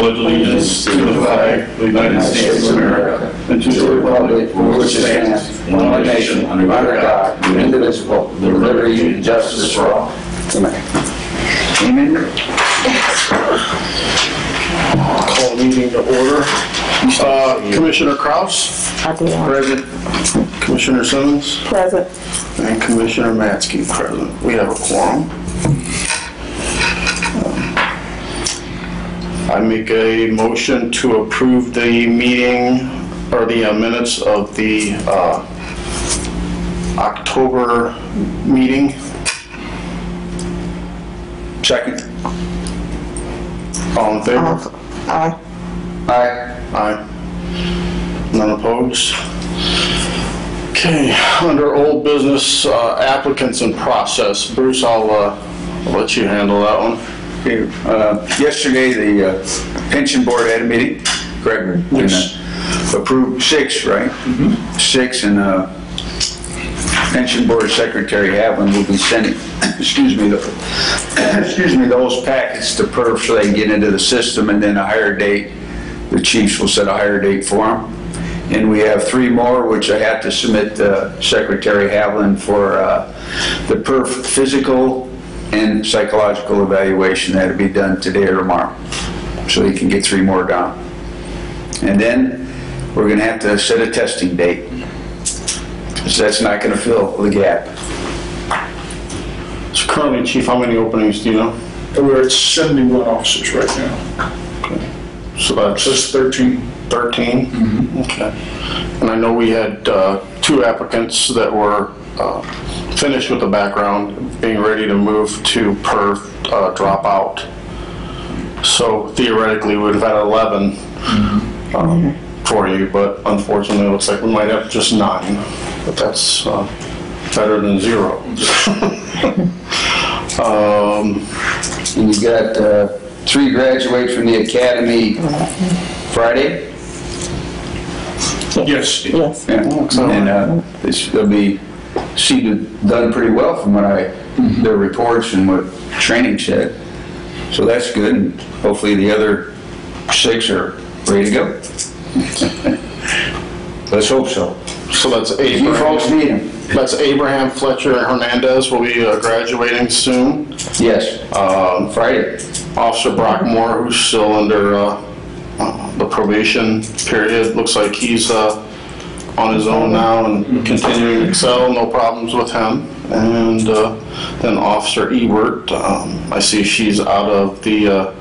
pledge allegiance to the flag of the United States of America and to the republic for which it stands, one nation, under God, indivisible, with liberty and justice for all. Amen. Call meeting to order. Uh, Commissioner Kraus, I do want present. Commissioner Simmons, present. and Commissioner Matsky, present. We have a quorum. I make a motion to approve the meeting, or the uh, minutes of the uh, October meeting. Second. All in favor? Aye. Aye. Aye. None opposed? Okay, under old business uh, applicants in process, Bruce, I'll uh, I'll let you handle that one. Okay, uh, Yesterday, the uh, pension board had a meeting? Yes. And, uh, Approved six, right? Six, and uh, pension board secretary Havlin will be sending, excuse me, the- excuse me, those packets to PERF so they can get into the system, and then a hire date, the chiefs will set a hire date for them. And we have three more, which I have to submit to Secretary Havlin for uh, the PERF physical and psychological evaluation that'll be done today or tomorrow. So he can get three more down. And then we're gonna have to set a testing date. So that's not gonna fill the gap. So currently, chief, how many openings do you know? We're at 71 officers right now. So that's Just 13. 13? Okay. And I know we had uh, two applicants that were uh, finished with the background, being ready to move to PERF, uh, drop out. So theoretically, we would have had 11 um, for you, but unfortunately, it looks like we might have just nine. But that's uh, better than zero. Um, And you got uh, three graduate from the academy Friday? Yes. Yes. Yeah. And uh, this- they'll be seated, done pretty well from what I, their reports and what training said. So that's good, and hopefully the other six are ready to go. Let's hope so. So that's You folks Abraham, need them. that's Abraham Fletcher and Hernandez will be uh, graduating soon. Yes, Um, Friday. Officer Brockmore, who's still under uh, uh, the probation period, looks like he's uh, on his own now and continuing to excel, no problems with him. And uh, then Officer Ebert, um, I see she's out of the uh,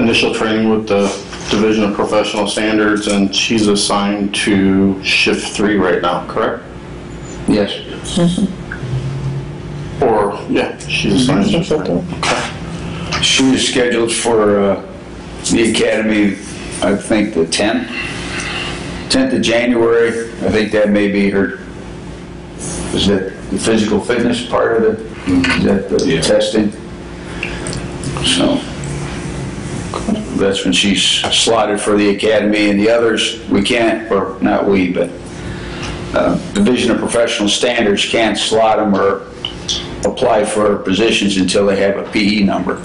initial training with the Division of Professional Standards, and she's assigned to shift three right now, correct? Yes. Or, yeah, she's assigned to shift three. Okay. She was scheduled for uh, the academy, I think, the 10th, 10th of January. I think that may be her, is that the physical fitness part of it? Is that the testing? So, that's when she's slotted for the academy, and the others, we can't, or not we, but uh, Division of Professional Standards can't slot them or apply for positions until they have a PE number.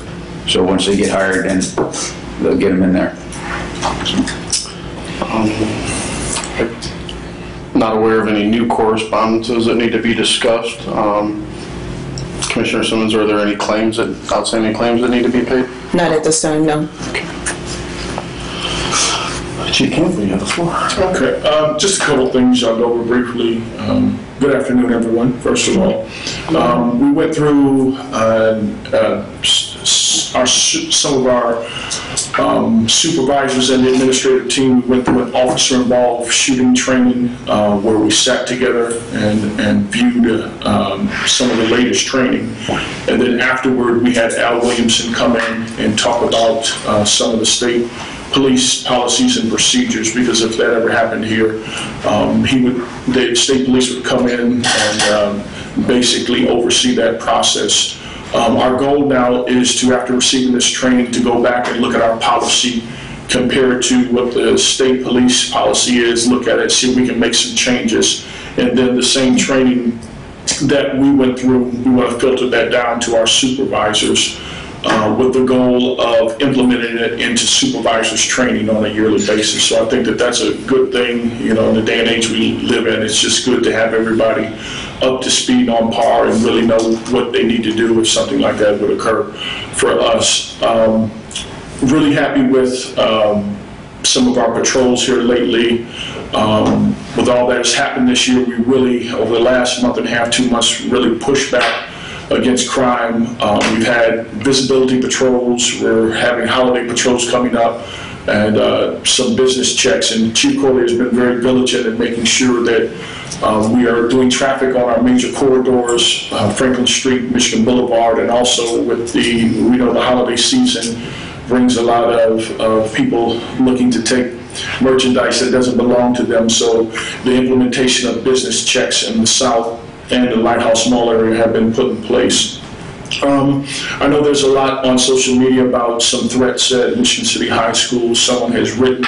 So once they get hired, then they'll get them in there. Not aware of any new correspondences that need to be discussed. Um, Commissioner Simmons, are there any claims that, outstanding claims that need to be paid? Not at this time, no. Chief Campbell, you have the floor. Okay, um, just a couple things I'll go over briefly. Um, Good afternoon, everyone, first of all. Um, We went through uh, uh, s- s- our, some of our um, supervisors and the administrative team, went through an officer-involved shooting training uh, where we sat together and and viewed um, some of the latest training. And then afterward, we had Al Williamson come in and talk about uh, some of the state police policies and procedures, because if that ever happened here, um, he would, the state police would come in and um, basically oversee that process. Um, Our goal now is to, after receiving this training, to go back and look at our policy, compared to what the state police policy is, look at it, see if we can make some changes. And then the same training that we went through, we want to filter that down to our supervisors uh, with the goal of implementing it into supervisors' training on a yearly basis. So I think that that's a good thing, you know, in the day and age we live in. It's just good to have everybody up to speed on par and really know what they need to do if something like that would occur for us. Um, Really happy with um, some of our patrols here lately. Um, With all that has happened this year, we really, over the last month and a half, two months, really pushed back against crime. Um, We've had visibility patrols, we're having holiday patrols coming up, and uh, some business checks. And Chief Corley has been very diligent in making sure that uh, we are doing traffic on our major corridors, uh, Franklin Street, Michigan Boulevard, and also with the, we know the holiday season brings a lot of, of people looking to take merchandise that doesn't belong to them. So the implementation of business checks in the south and the Lighthouse Mall area have been put in place. Um, I know there's a lot on social media about some threats at Michigan City High School. Someone has written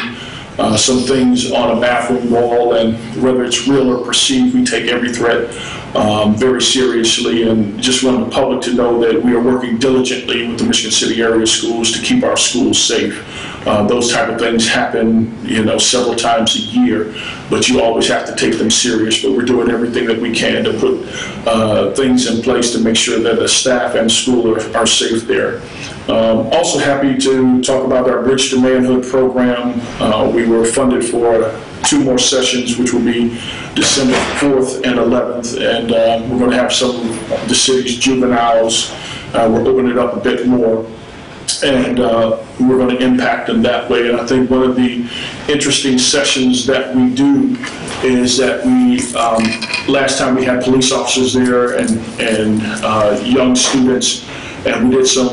uh, some things on a bathroom wall, and whether it's real or perceived, we take every threat um, very seriously, and just want the public to know that we are working diligently with the Michigan City area schools to keep our schools safe. Uh, Those type of things happen, you know, several times a year, but you always have to take them serious. But we're doing everything that we can to put uh, things in place to make sure that the staff and school are are safe there. Um, Also happy to talk about our Bridge to Manhood program. Uh, We were funded for two more sessions, which will be December 4th and 11th, and uh, we're going to have some of the city's juveniles. Uh, We're opening it up a bit more and uh, we're going to impact them that way. And I think one of the interesting sessions that we do is that we, um, last time we had police officers there and, and uh, young students, and we did some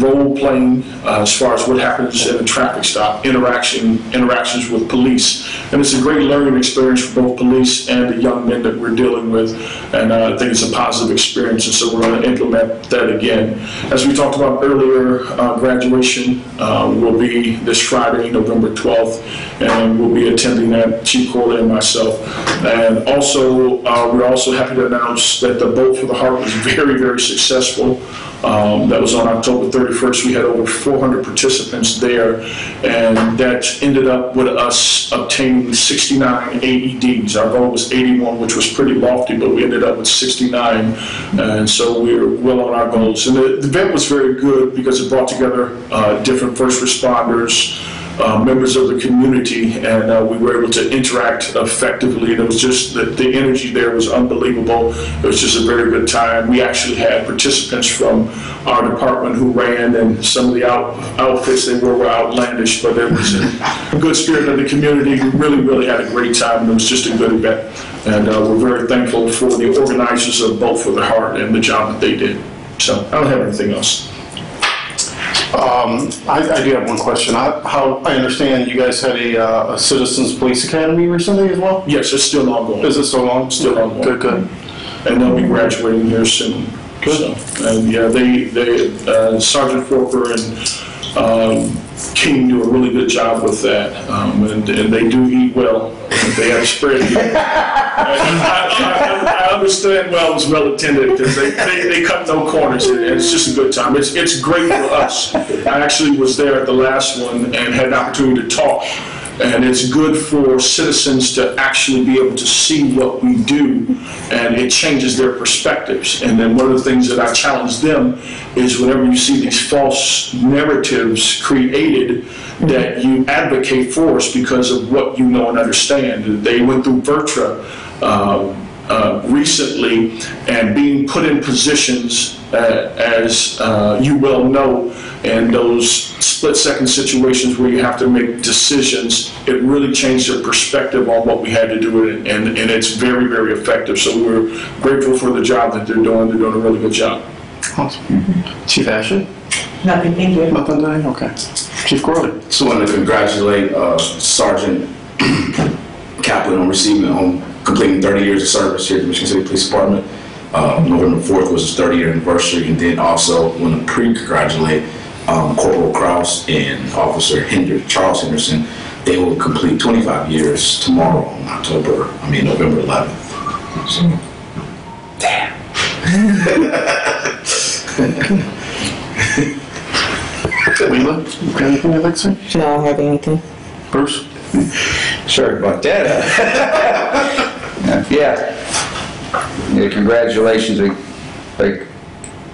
role-playing uh, as far as what happens at a traffic stop, interaction, interactions with police. And it's a great learning experience for both police and the young men that we're dealing with, and uh, I think it's a positive experience, and so we're going to implement that again. As we talked about earlier, uh, graduation uh, will be this Friday, November 12th, and we'll be attending that, Chief Corley and myself. And also, uh, we're also happy to announce that the Boat for the Heart was very, very successful. Um, That was on October 31st. We had over 400 participants there, and that ended up with us obtaining 69 AEDs. Our goal was 81, which was pretty lofty, but we ended up with 69, and so we're well on our goals. And the the event was very good because it brought together uh, different first responders, uh, members of the community, and uh, we were able to interact effectively. And it was just, the, the energy there was unbelievable. It was just a very good time. We actually had participants from our department who ran, and some of the out, outfits they wore were outlandish, but it was a good spirit of the community. We really, really had a great time, and it was just a good event. And uh, we're very thankful for the organizers of Boat for the Heart and the job that they did. So I don't have anything else. Um, I, I do have one question. I, how, I understand you guys had a, uh, a Citizens Police Academy recently as well? Yes, it's still ongoing. Is it still on? Still ongoing. Good, good. and they'll be graduating here soon. So, And yeah, they, they, uh, Sergeant Forker and um, King do a really good job with that, Um, and and they do eat well. They have spread. I I- I understand well is well attended, because they, they they cut no corners, and it's just a good time. It's, it's great for us. I actually was there at the last one and had an opportunity to talk, and it's good for citizens to actually be able to see what we do, and it changes their perspectives. And then one of the things that I challenge them is whenever you see these false narratives created, that you advocate for us because of what you know and understand. They went through VirTra um, recently, and being put in positions, uh, as uh, you well know, and those split-second situations where you have to make decisions, it really changed their perspective on what we had to do, and, and and it's very, very effective. So we're grateful for the job that they're doing. They're doing a really good job. Awesome. Chief Ashley? Nothing, thank you. Nothing today? Okay. Chief Corley? Just wanted to congratulate uh, Sergeant Kaplan on receiving, on completing 30 years of service here at the Michigan City Police Department. Uh, November 4th was his 30-year anniversary, and then also want to pre-congratulate um, Corporal Kraus and Officer Hinder, Charles Henderson. They will complete 25 years tomorrow on October, I mean, November 11th. So, Damn. Leila, you got anything you'd like to say? No, I don't have anything. Bruce? Sorry about that. Yeah. Yeah, congratulations, like-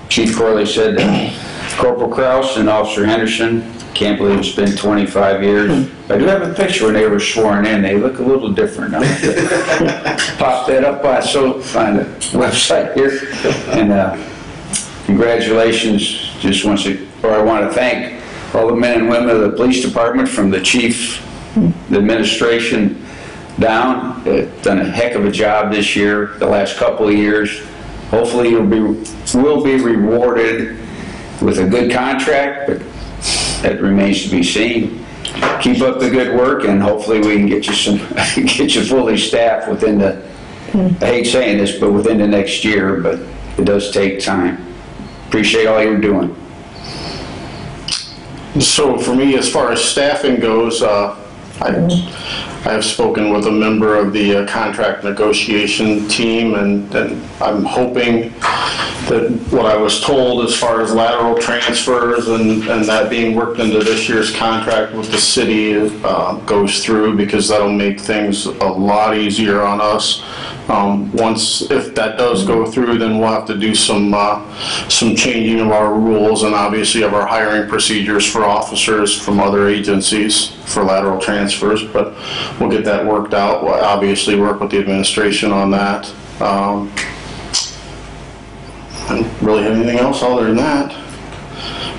Chief Corley said, uh, Corporal Kraus and Officer Henderson, can't believe it's been 25 years. I do have a picture when they were sworn in, they look a little different now. Pop that up on, so, on the website here. And uh, congratulations, just want to, or I want to thank all the men and women of the police department, from the chief, the administration down, uh, done a heck of a job this year, the last couple of years. Hopefully you'll be, will be rewarded with a good contract, but that remains to be seen. Keep up the good work and hopefully we can get you some, get you fully staffed within the, I hate saying this, but within the next year, but it does take time. Appreciate all you're doing. So for me, as far as staffing goes, uh, I I have spoken with a member of the uh, contract negotiation team, and and I'm hoping that what I was told as far as lateral transfers and and that being worked into this year's contract with the city uh, goes through, because that'll make things a lot easier on us. Um, Once, if that does go through, then we'll have to do some, uh, some changing of our rules and obviously of our hiring procedures for officers from other agencies for lateral transfers, but we'll get that worked out. We'll obviously work with the administration on that. Um, I don't really have anything else other than that.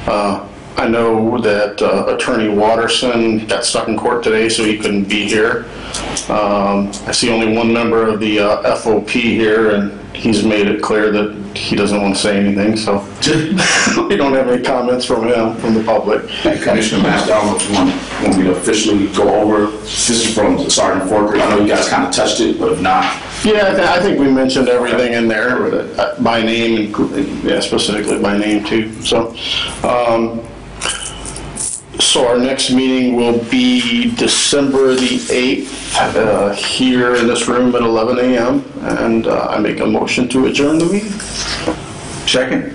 Uh, I know that uh, Attorney Watterson got stuck in court today, so he couldn't be here. Um, I see only one member of the uh, FOP here, and he's made it clear that he doesn't want to say anything, so we don't have any comments from him, from the public. Commissioner Master, I don't know if you want, want me to officially go over, this is from Sergeant Forker, I know you guys kind of touched it, but if not, Yeah, I thi- I think we mentioned everything in there, with, uh, by name, and yeah, specifically by name too, so. um, So our next meeting will be December the 8th, uh, here in this room at 11 a.m. And uh, I make a motion to adjourn the meeting. Second?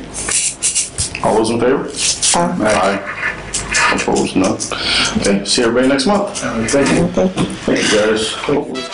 All those in favor? Aye. Opposed, none. Okay, see everybody next month. Thank you. Thank you, guys.